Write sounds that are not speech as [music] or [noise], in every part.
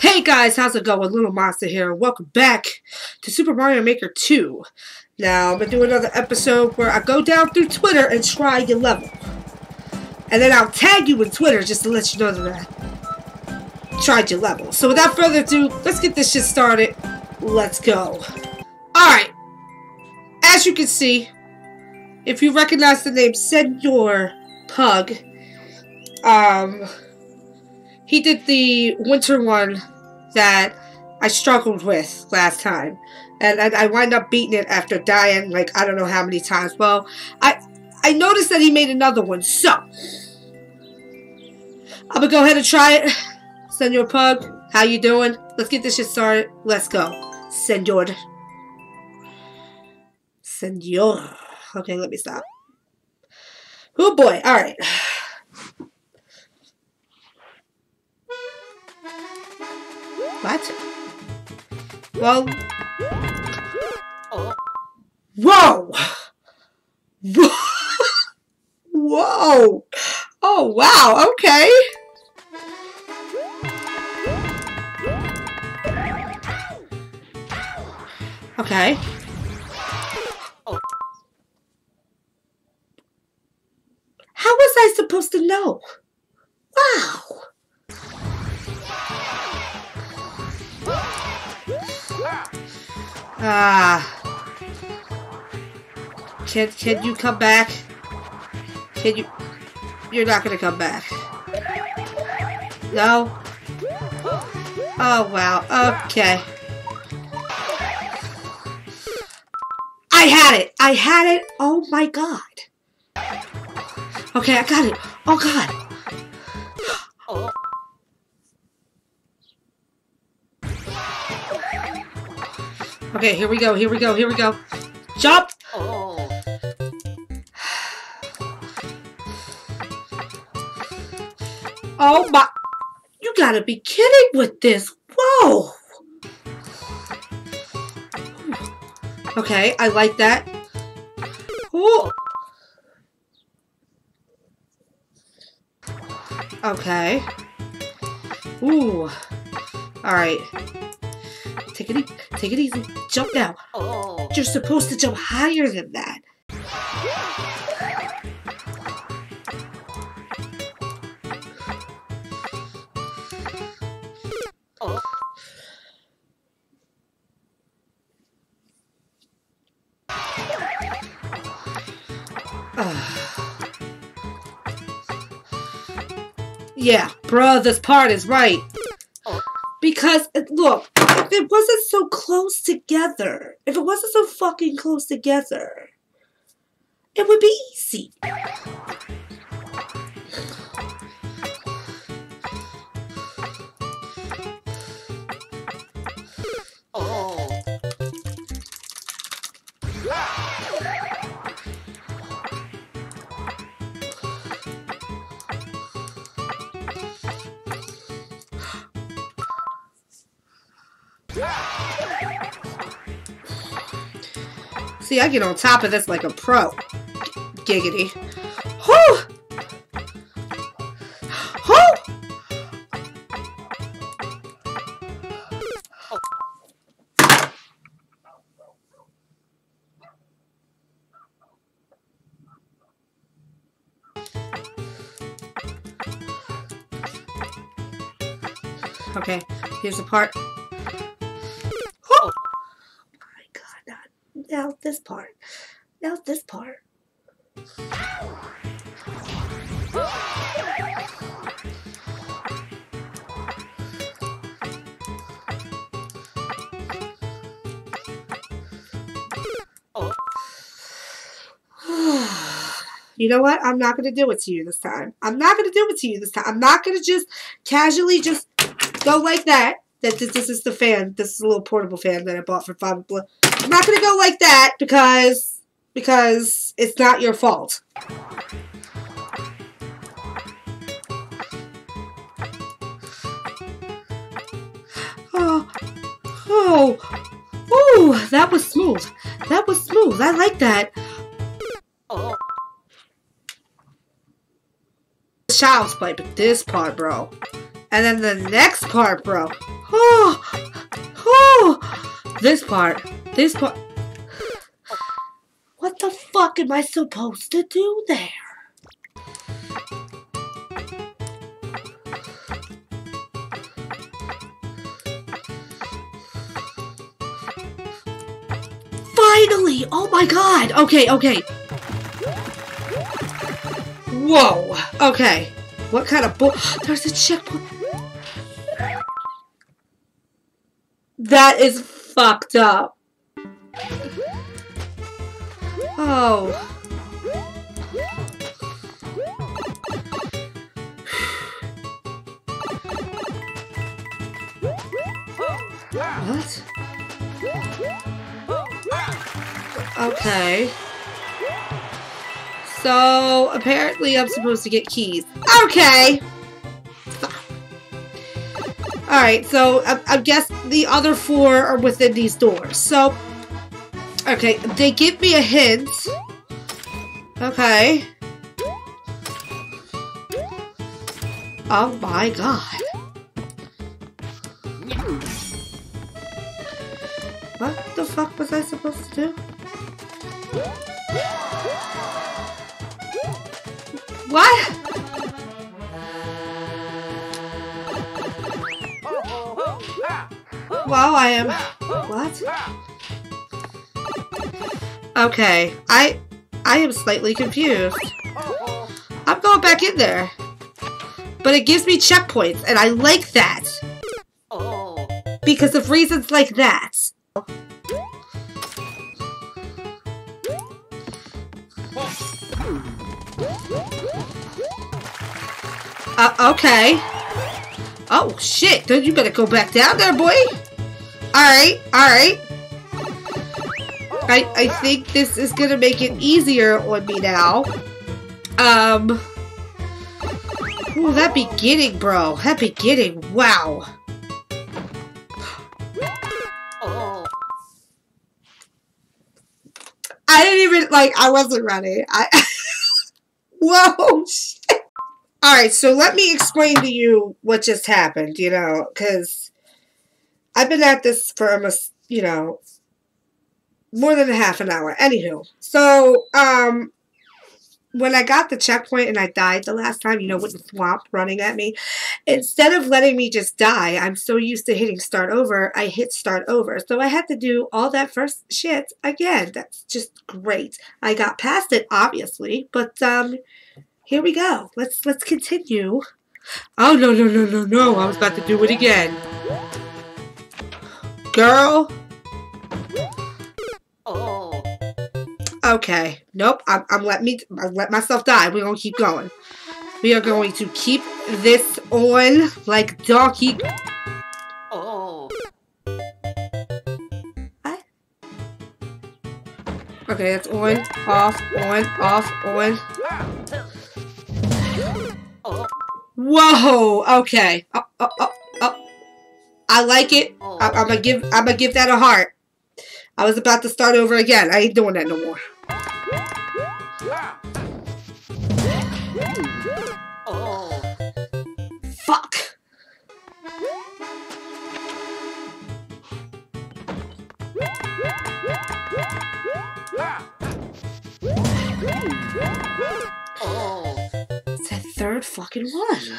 Hey guys, how's it going? Lil Monsta here. Welcome back to Super Mario Maker 2. Now, I'm going to do another episode where I go down through Twitter and try your level. And then I'll tag you in Twitter just to let you know that I tried your level. So without further ado, let's get this shit started. Let's go. Alright. As you can see, if you recognize the name Senor Pug, um, he did the winter one that I struggled with last time. And I, wind up beating it after dying like I don't know how many times. Well, I I noticed that he made another one, so I'm gonna go ahead and try it. Senor Pug, how you doing? Let's get this shit started. Let's go. Senor. Senor. Okay, let me stop. Oh boy, alright. What? Well... Whoa! Whoa! Oh, wow, okay. Okay. How was I supposed to know? Wow! Ah. Can can you come back? Can you You're not gonna come back. No? Oh wow, okay. I had it! I had it! Oh my god! Okay, I got it! Oh god! Okay, here we go, here we go, here we go. Jump! Oh my... You gotta be kidding with this. Whoa! Okay, I like that. Oh! Okay. Ooh. Alright. Take it, easy. take it easy. Jump now. Oh. You're supposed to jump higher than that. [sighs] yeah, bruh, this part is right. Oh. Because, look, if it wasn't so close together, if it wasn't so fucking close together, it would be easy. See, I get on top of this like a pro. Giggity. Whew! Okay, here's the part. This part. Now this part. [sighs] You know what? I'm not going to do it to you this time. I'm not going to do it to you this time. I'm not going to just casually just go like that. That this, this is the fan. This is a little portable fan that I bought for Five Below. I'm not to go like that because because it's not your fault. Oh, oh, oh, that was smooth. That was smooth. I like that. Child's play, but this part, bro. And then the next part, bro. Oh, oh, this part, this part. What the fuck am I supposed to do there? Finally! Oh my god! Okay, okay. Whoa! Okay. What kind of bull? [gasps] There's a checkpoint. That is fucked up. Oh. What? Okay. So, apparently I'm supposed to get keys. Okay! Alright, so I, I, guess the other four are within these doors. So, okay, they give me a hint. Okay. Oh my god. What the fuck was I supposed to do? What? Well, I am... What? Okay, I... I am slightly confused. I'm going back in there. But it gives me checkpoints, and I like that. Because of reasons like that. Uh, okay. Oh, shit. You better go back down there, boy. Alright, alright. I, I think this is gonna make it easier on me now. Um... Ooh, that beginning, bro. That beginning. Wow. I didn't even, like, I wasn't ready. I... [laughs] Whoa, shit. All right, so let me explain to you what just happened, you know, because I've been at this for almost, you know, more than a half an hour. Anywho, so um, when I got the checkpoint and I died the last time, you know, with the thwomp running at me, instead of letting me just die, I'm so used to hitting start over, I hit start over. So I had to do all that first shit again. That's just great. I got past it, obviously, but um, here we go. Let's let's continue. Oh no no no no no! I was about to do it again. Girl. Oh. Okay. Nope. I'm, I'm letting me I let myself die. We're gonna keep going. We are going to keep this on like donkey. Oh. What? Okay, that's on, off, on, off, on. Whoa! Okay. Oh, oh, oh. I like it. Oh, I, am gonna give. I'm gonna give that a heart. I was about to start over again. I ain't doing that no more. Oh. Fuck. Oh third fucking one.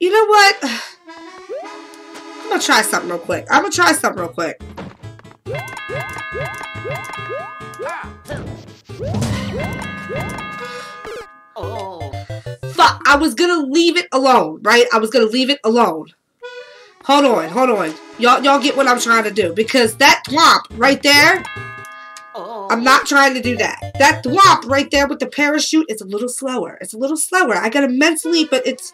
You know what? I'm gonna try something real quick. I'm gonna try something real quick. Oh. Fuck, I was gonna leave it alone, right? I was gonna leave it alone. Hold on, hold on. Y'all y'all get what I'm trying to do. Because that thwomp right there I'm not trying to do that. That thwomp right there with the parachute is a little slower. It's a little slower. I gotta mentally, but it's...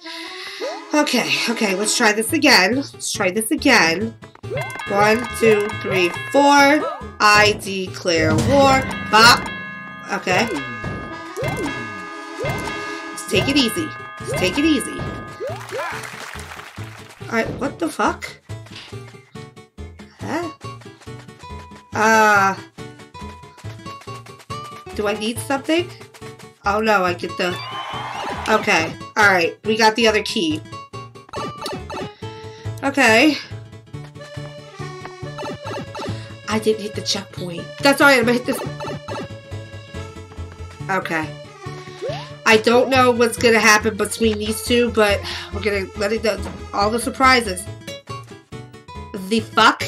Okay, okay, let's try this again. Let's try this again. One, two, three, four. I declare war. Bop. Okay. Let's take it easy. Let's take it easy. Alright, what the fuck? Huh? Uh... Do I need something? Oh no, I get the... Okay, alright, we got the other key. Okay. I didn't hit the checkpoint. That's alright, I'm gonna hit this. Okay. I don't know what's gonna happen between these two, but we're gonna let it go. All the surprises. The fuck?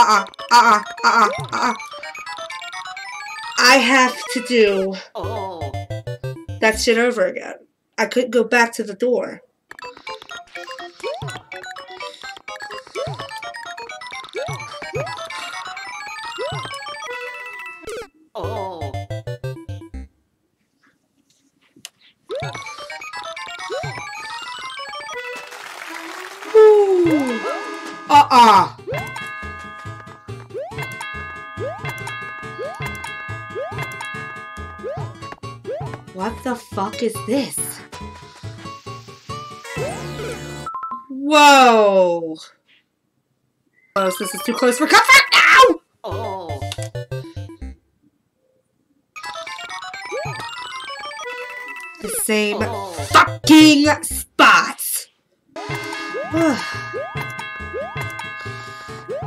Uh-uh, uh-uh, uh-uh, uh-uh. I have to do that shit over again. I couldn't go back to the door. Oh. Uh-uh. Is this? Whoa. Close. this is too close for comfort now! The same fucking spots. [sighs]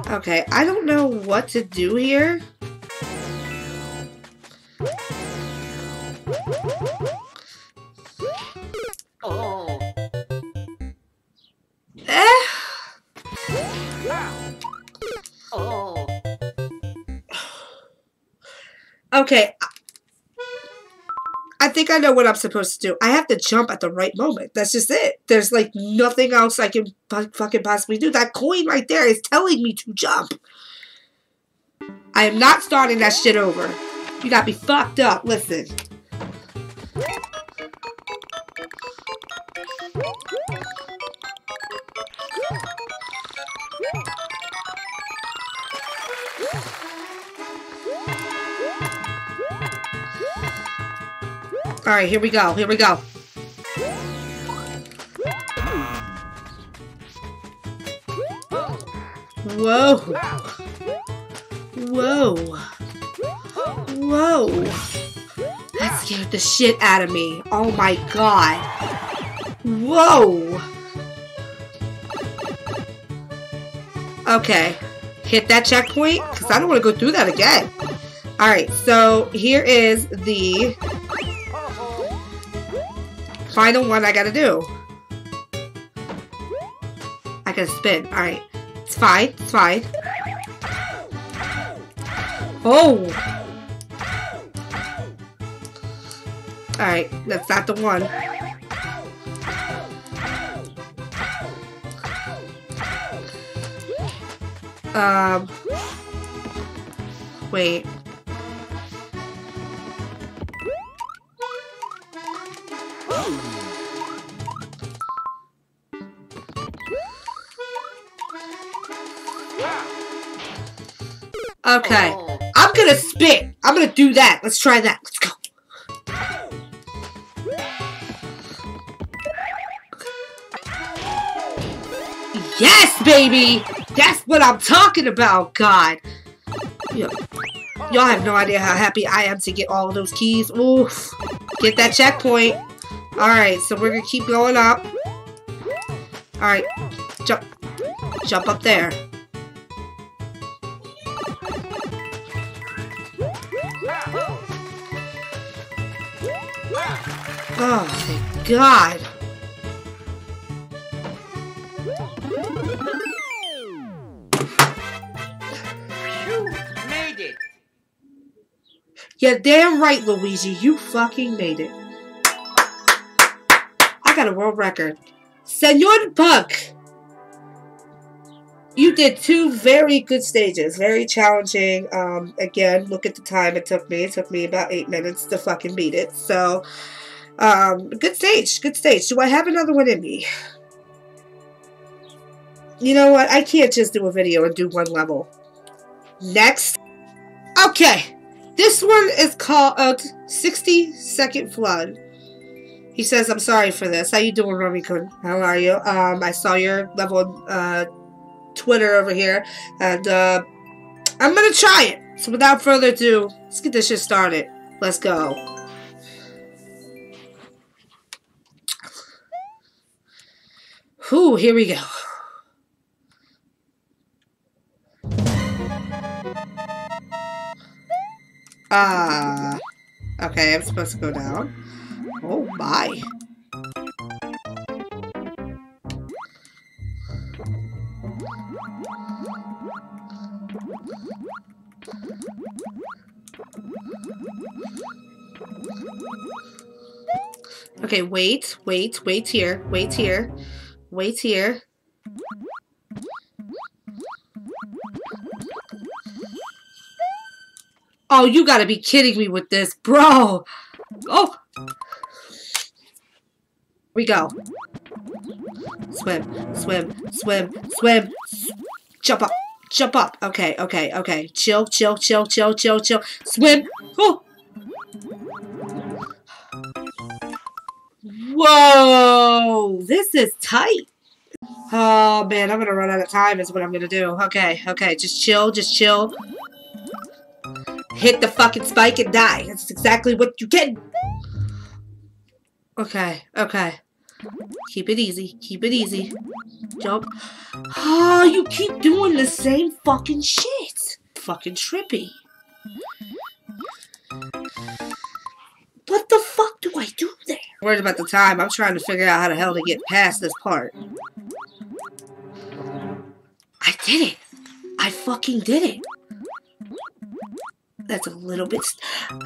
okay, I don't know what to do here. Okay. I- think I know what I'm supposed to do. I have to jump at the right moment. That's just it. There's like nothing else I can fucking possibly do. That coin right there is telling me to jump. I am not starting that shit over. You got me fucked up. Listen. All right, here we go. Here we go. Whoa. Whoa. Whoa. That scared the shit out of me. Oh my god. Whoa. Okay. Hit that checkpoint because I don't want to go through that again. Alright, so here is the final one I gotta do. I gotta spin. Alright. It's fine. It's fine. Oh! Alright, that's not the one. Um. Wait. Okay. Oh. I'm gonna spit. I'm gonna do that. Let's try that. Let's go. Yes, baby! That's what I'm talking about, God. Y'all have no idea how happy I am to get all of those keys. Oof. Get that checkpoint. Alright, so we're gonna keep going up. Alright. Jump. Jump up there. Oh, thank God. You made it. Yeah, damn right, Luigi. You fucking made it. I got a world record. Senor Pug! You did two very good stages. Very challenging. Um, again, look at the time it took me. It took me about eight minutes to fucking beat it. So, um, good stage. Good stage. Do I have another one in me? You know what? I can't just do a video and do one level. Next. Okay. This one is called uh, 60 Second Flood. He says, I'm sorry for this. How you doing, Romy-kun? How are you? Um, I saw your level uh, Twitter over here, and uh, I'm gonna try it. So without further ado, let's get this shit started. Let's go. Whew, here we go. Ah. Uh, okay, I'm supposed to go down. Oh, my. Okay, wait, wait, wait here, wait here, wait here. Oh, you gotta be kidding me with this, bro. Oh. We go. Swim, swim, swim, swim. Jump up, jump up. Okay, okay, okay. Chill, chill, chill, chill, chill, chill. Swim. Oh. Whoa, this is tight. Oh man, I'm gonna run out of time is what I'm gonna do. Okay, okay, just chill, just chill. Hit the fucking spike and die. That's exactly what you get. Okay, okay. Keep it easy, keep it easy. Jump. Oh, you keep doing the same fucking shit. Fucking trippy. What the fuck do I do? Worried about the time. I'm trying to figure out how the hell to get past this part. I did it. I fucking did it. That's a little bit... [sighs]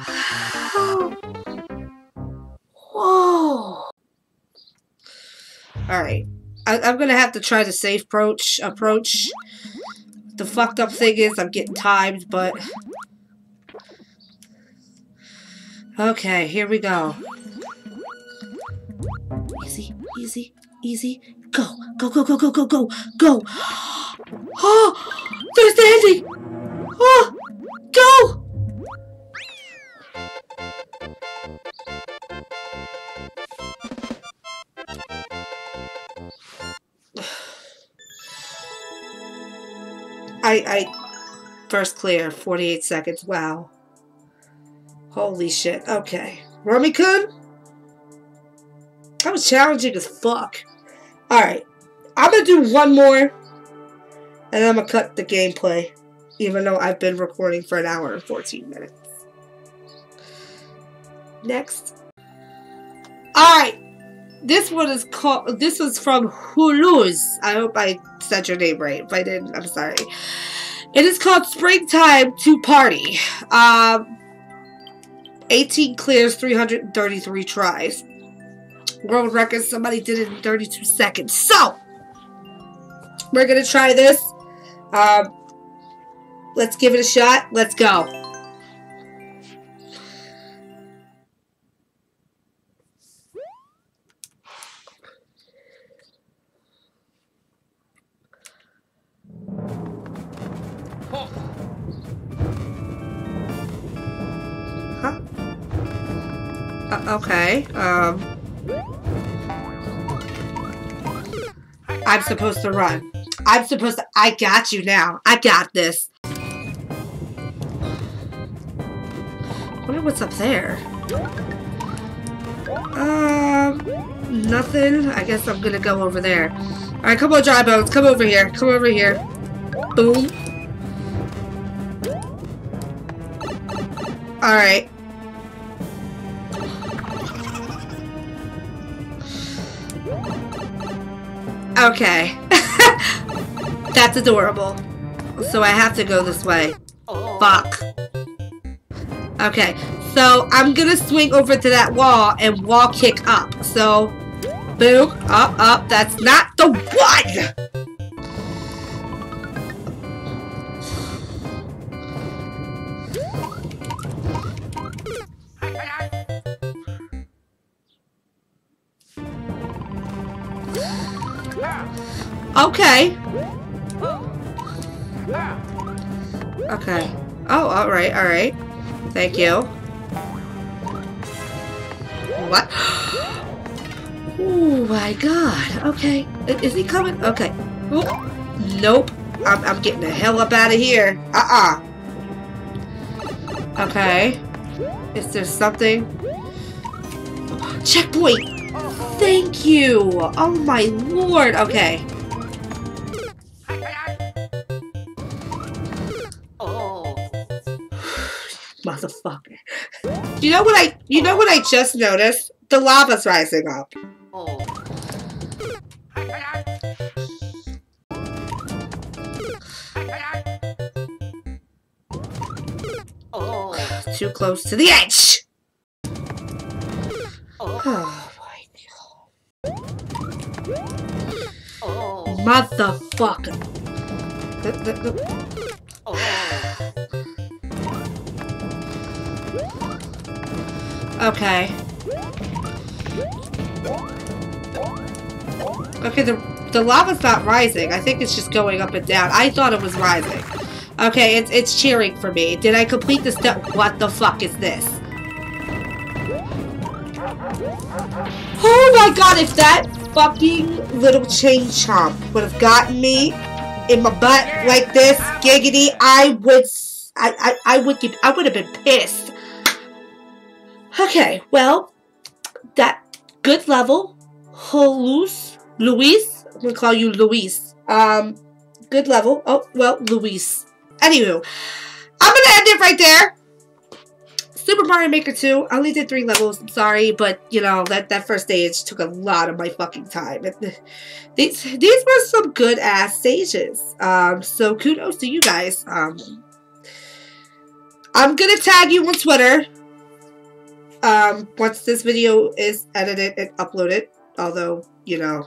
Whoa. Alright. I'm gonna have to try the safe approach. approach. The fucked up thing is I'm getting timed, but... Okay, here we go. Easy, easy. Go, go, go, go, go, go, go, go. Oh, [gasps] there's the. Oh, go. I, I, first clear, 48 seconds. Wow. Holy shit. Okay. Rummy-kun? That was challenging as fuck. Alright. I'm gonna do one more. And I'm gonna cut the gameplay. Even though I've been recording for an hour and 14 minutes. Next. Alright. This one is called, this was from Hulu's. I hope I said your name right. If I didn't, I'm sorry. It is called Springtime to Party. Um, 18 clears, 333 tries. World record, somebody did it in 32 seconds. So, we're going to try this. Um, let's give it a shot. Let's go. Okay, um... I'm supposed to run. I'm supposed to- I got you now. I got this. wonder what's up there. Um, nothing. I guess I'm gonna go over there. Alright, come on, dry bones. Come over here. Come over here. Boom. Alright. Okay. [laughs] That's adorable. So I have to go this way. Fuck. Okay, so I'm gonna swing over to that wall and wall kick up. So, boom, up, up. That's not the one! Okay. Okay. Oh, alright, alright. Thank you. What? [gasps] Oh my god. Okay. Is he coming? Okay. Oh. Nope. I'm, I'm getting the hell up out of here. Uh-uh. Okay. Is there something? Checkpoint! Thank you. Oh my lord. Okay. Motherfucker. You know what I you know what I just noticed? The lava's rising up. oh. Oh, Too close to the edge. oh, Oh my oh, motherfucker. Okay. Okay, the the lava's not rising. I think it's just going up and down. I thought it was rising. Okay, it's it's cheering for me. Did I complete the step? What the fuck is this? Oh my god, if that fucking little chain chomp would have gotten me in my butt like this, giggity, I would I I, I would I would have been pissed. Okay, well, that good level, Luis, Luis, I'm gonna call you Luis. Um, good level. Oh, well, Luis. Anywho, I'm gonna end it right there. Super Mario Maker 2, I only did three levels, I'm sorry, but, you know, that, that first stage took a lot of my fucking time. [laughs] These, these were some good-ass stages. Um, so kudos to you guys. Um, I'm gonna tag you on Twitter um, once this video is edited and uploaded, although, you know,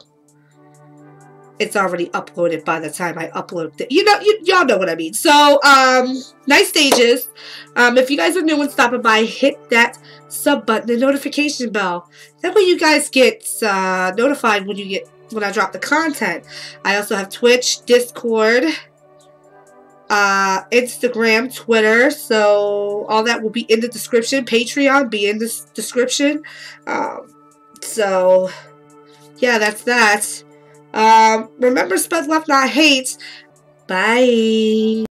it's already uploaded by the time I upload it. You know, y'all know what I mean. So, um, nice stages. Um, if you guys are new and stopping by, hit that sub button and notification bell. That way you guys get, uh, notified when you get, when I drop the content. I also have Twitch, Discord, uh, Instagram, Twitter. So all that will be in the description. Patreon be in the description. Um, so yeah, that's that. Um, remember, spread love, not hate. Bye.